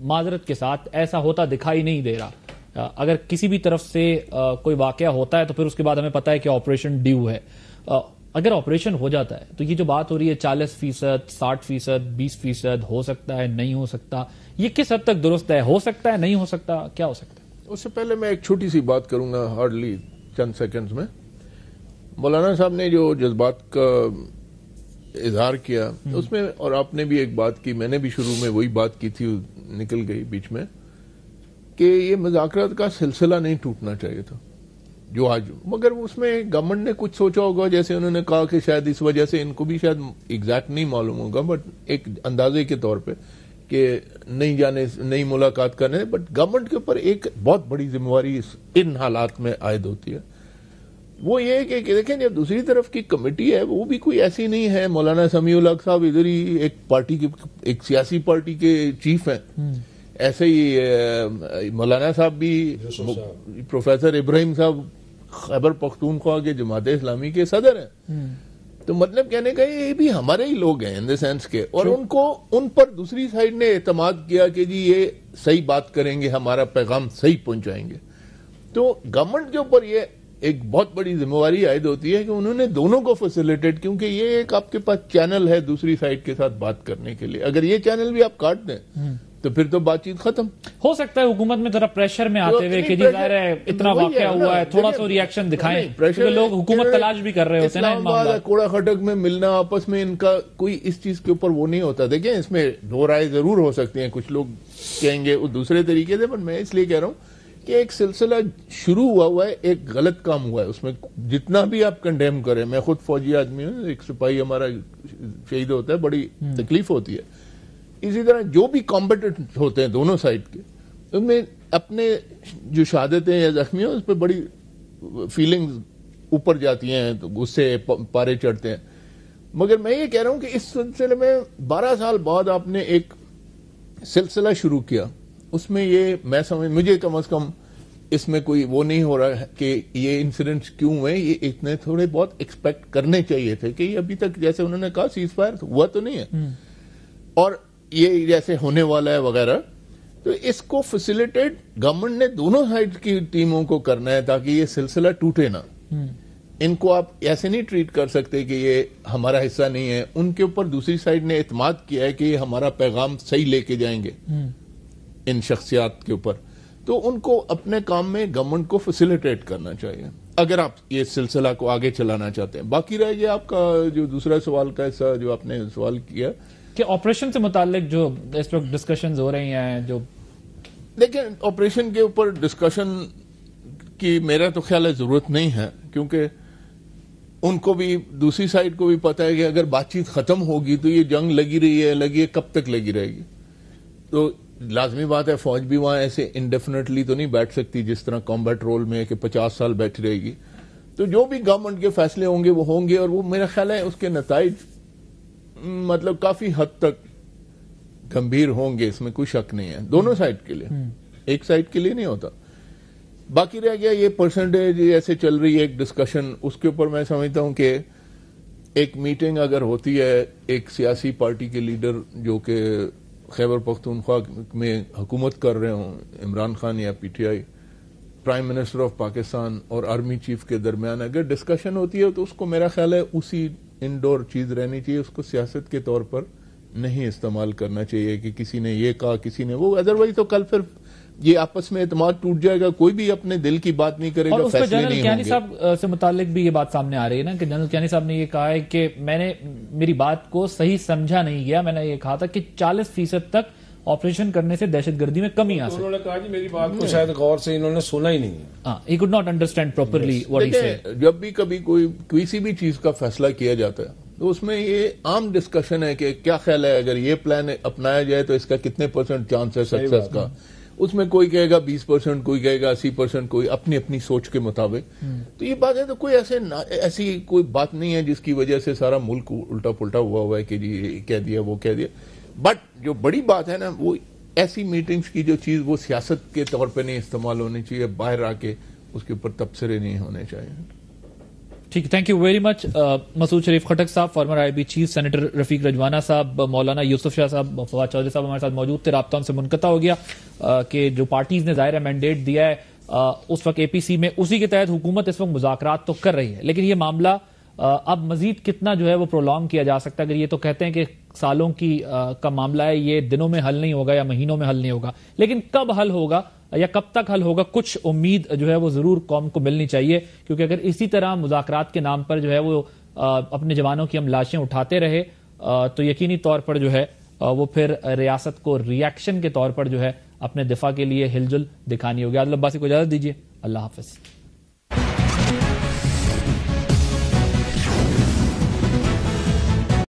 معذرت کے ساتھ ایسا ہوتا دکھائی نہیں دے رہا۔ اگر کسی بھی طرف سے کوئی واقعہ ہوتا ہے تو پھر اس کے بعد ہمیں پتا ہے کہ آپریشن ڈیو ہے۔ اگر آپریشن ہو جاتا ہے تو یہ جو بات ہو رہی ہے چالیس فیصد ساٹھ فیصد بیس فیصد ہو سکتا ہے نہیں ہو سکتا یہ کس حد تک درست ہے؟ ہو سکتا ہے نہیں ہو سکتا کیا ہو سکتا ہے؟ اس سے پہلے میں ایک چھوٹی سی بات کروں گا ہارڈلی چند سیکنڈز میں۔ مولانا صاحب نے جو جذبات کا اظہار کیا اس میں اور آپ نے بھی ایک بات کی میں نے بھی شروع میں وہی بات کی تھی نکل گئی بیچ میں۔ کہ یہ مذاکرات کا سلسلہ نہیں ٹوٹنا چاہیے تھا، جو آج مگر اس میں گورنمنٹ نے کچھ سوچا ہوگا، جیسے انہوں نے کہا کہ شاید اس وجہ سے ان کو بھی شاید ایگزیکٹ نہیں معلوم ہوگا بٹ ایک اندازے کے طور پہ کہ نہیں جانے، نہیں ملاقات کرنے بٹ گورنمنٹ کے اوپر ایک بہت بڑی ذمہ داری ان حالات میں عائد ہوتی ہے۔ وہ یہ کہ دیکھیں، جب دوسری طرف کی کمیٹی ہے، وہ بھی کوئی ایسی نہیں ہے۔ مولانا سمیع الحق صاحب ادھر ہی ایک پارٹی کی، ایک سیاسی پارٹی کے چیف ہیں۔ ایسے ہی مولانا صاحب بھی پروفیسر ابراہیم صاحب خیبر پختونخوا کے جماعت اسلامی کے صدر ہیں۔ تو مطلب کہنے کا یہ بھی ہمارے ہی لوگ ہیں ان دا سینس کے۔ اور ان کو ان پر دوسری سائڈ نے اعتماد کیا کہ جی یہ صحیح بات کریں گے ہمارا پیغام صحیح پہنچائیں گے۔ تو گورنمنٹ کے اوپر یہ ایک بہت بڑی ذمہ داری عائد ہوتی ہے کہ انہوں نے دونوں کو فیسلیٹیٹ کیونکہ یہ ایک آپ کے پاس چینل ہے دوسری سائڈ کے ساتھ بات کرنے کے لیے۔ اگر یہ چینل بھی آپ کاٹ دیں تو پھر تو بات چیت ختم۔ ہو سکتا ہے حکومت میں ذرا پریشر میں آتے ہوئے کہ جی ظاہر ہے اتنا واقعہ ہوا ہے تھوڑا سا ریئیکشن دکھائیں۔ لوگ حکومت تلاش بھی کر رہے ہوتے ہیں کوڑا خٹک میں ملنا آپس میں ان کا کوئی اس چیز کے اوپر وہ نہیں ہوتا۔ دیکھیں اس میں دو رائے ضرور ہو سکتی ہیں۔ کچھ لوگ کہیں گے دوسرے طریقے سے میں اس لیے کہہ رہا ہوں کہ ایک سلسلہ شروع ہوا ہوا ہے ایک غلط کام ہوا ہے۔ اس میں جتنا بھی آپ کنڈیم کریں میں خود فوجی آدمی ہوں ایک سپاہی ہمارا شہید ہوتا ہے بڑی تکلیف ہوتی ہے۔ اسی طرح جو بھی کمپٹنٹ ہوتے ہیں دونوں سائڈ کے ان میں اپنے جو شہادتیں یا زخمی ہیں اس پہ بڑی فیلنگز اوپر جاتی ہیں تو غصے پارے چڑھتے ہیں۔ مگر میں یہ کہہ رہا ہوں کہ اس سلسلے میں بارہ سال بعد آپ نے ایک سلسلہ شروع کیا۔ اس میں یہ میں سمجھ مجھے کم از کم اس میں کوئی وہ نہیں ہو رہا ہے کہ یہ انسیڈنٹس کیوں ہوئے یہ اتنے تھوڑے بہت ایکسپیکٹ کرنے چاہیے تھے کہ یہ ابھی تک جیسے انہوں نے کہا سیز فائر ہوا تو نہیں ہے۔ اور یہ جیسے ہونے والا ہے وغیرہ تو اس کو فیسیلیٹیٹ گورنمنٹ نے دونوں سائڈ کی ٹیموں کو کرنا ہے تاکہ یہ سلسلہ ٹوٹے نا ان کو آپ ایسے نہیں ٹریٹ کر سکتے کہ یہ ہمارا حصہ نہیں ہے۔ ان کے اوپر دوسری سائڈ نے اعتماد کیا ہے کہ یہ ہمارا پیغام صحیح لے کے جائیں گے۔ ان شخصیات کے اوپر۔ تو ان کو اپنے کام میں گورنمنٹ کو فیسیلیٹیٹ کرنا چاہیے۔ اگر آپ یہ سلسلہ کو آگے چلانا چاہتے ہیں۔ باقی رہ گیا آپ کا جو دوسرا سوال کا حصہ جو آپ نے سوال کیا کہ آپریشن سے متعلق جو اس وقت ڈسکشن ہو رہی ہیں، جو دیکھیں آپریشن کے اوپر ڈسکشن کی میرا تو خیال ہے ضرورت نہیں ہے، کیونکہ ان کو بھی، دوسری سائڈ کو بھی پتا ہے کہ اگر بات چیت ختم ہوگی تو یہ جنگ لگی رہی ہے، لگی ہے کب تک لگی رہے گی۔ تو لازمی بات ہے فوج بھی وہاں ایسے انڈیفینٹلی تو نہیں بیٹھ سکتی جس طرح کمبیٹ رول میں کہ پچاس سال بیٹھ رہے گی۔ تو جو بھی گورنمنٹ کے فیصلے ہوں گے وہ ہوں گے اور وہ میرا خیال ہے اس کے نتائج مطلب کافی حد تک گمبھیر ہوں گے اس میں کوئی شک نہیں ہے۔ دونوں سائڈ کے لیے۔ ایک سائڈ کے لیے نہیں ہوتا۔ باقی رہ گیا یہ پرسنٹیج ایسے چل رہی ہے ایک ڈسکشن اس کے اوپر میں سمجھتا ہوں کہ ایک میٹنگ اگر ہوتی ہے ایک سیاسی پارٹی کے لیڈر جو کہ خیبر پختونخوا میں حکومت کر رہے ہوں عمران خان یا P T I prime minister of Pakistan اور آرمی چیف کے درمیان اگر ڈسکشن ہوتی ہے تو اس کو میرا خیال ہے اسی انڈور چیز رہنی چاہیے اس کو سیاست کے طور پر نہیں استعمال کرنا چاہیے کہ کسی نے یہ کہا کسی نے وہ۔ ادروائز تو کل پھر یہ آپس میں اعتماد ٹوٹ جائے گا کوئی بھی اپنے دل کی بات نہیں کرے گا فیصلے نہیں ہوں گے۔ صاحب سے متعلق بھی یہ بات سامنے آ رہی ہے نا کہ جنرل کیانی صاحب نے یہ کہا ہے کہ میں نے میری بات کو صحیح سمجھا نہیں گیا میں نے یہ کہا تھا کہ چالیس فیصد تک آپریشن کرنے سے دہشت گردی میں کمی آ انہوں نے کہا جی میری بات کو شاید غور سے انہوں نے سنا ہی نہیں he could not understand properly جب بھی کبھی کوئی کسی بھی چیز کا فیصلہ کیا جاتا ہے تو اس میں یہ عام ڈسکشن ہے کہ کیا خیال ہے اگر یہ پلان اپنایا جائے تو اس کا کتنے پرسنٹ چانس ہے سکسیس کا؟ اس میں کوئی کہے گا بیس پرسنٹ کوئی کہے گا اسی پرسنٹ کوئی اپنی اپنی سوچ کے مطابق۔ تو یہ بات ہے تو کوئی ایسے ایسی کوئی بات نہیں ہے جس کی وجہ سے سارا ملک الٹا پلٹا ہوا ہوا ہے کہ جی کہہ دیا وہ کہہ دیا۔ بٹ جو بڑی بات ہے نا، وہ ایسی میٹنگز کی جو چیز، وہ سیاست کے طور پہ نہیں استعمال ہونی چاہیے، باہر آ کے اس کے اوپر تبصرے نہیں ہونے چاہیے۔ ٹھیک thank you very much Masood Sharif Khattak sahib former I B chief senator Rafiq Rajwana sahib, Maulana Yusuf شاہ صاحب فواد چودھری صاحب ہمارے ساتھ موجود تھے، رابطہ ان سے منقطع ہو گیا۔ کہ جو پارٹیز نے ظاہر مینڈیٹ دیا ہے اس وقت اے پی سی میں، اسی کے تحت حکومت اس وقت مذاکرات تو کر رہی ہے۔ لیکن یہ معاملہ اب مزید کتنا جو ہے وہ پرولونگ کیا جا سکتا ہے؟ اگر یہ تو کہتے ہیں کہ سالوں کی کا معاملہ ہے، یہ دنوں میں حل نہیں ہوگا یا مہینوں میں حل نہیں ہوگا۔ لیکن کب حل ہوگا یا کب تک حل ہوگا؟ کچھ امید جو ہے وہ ضرور قوم کو ملنی چاہیے۔ کیونکہ اگر اسی طرح مذاکرات کے نام پر جو ہے وہ اپنے جوانوں کی ہم لاشیں اٹھاتے رہے تو یقینی طور پر جو ہے وہ پھر ریاست کو ریاکشن کے طور پر جو ہے اپنے دفاع کے لیے ہل جل دکھانی ہوگی۔ عادل عباسی جی کو اجازت دیجیے اللہ حافظ۔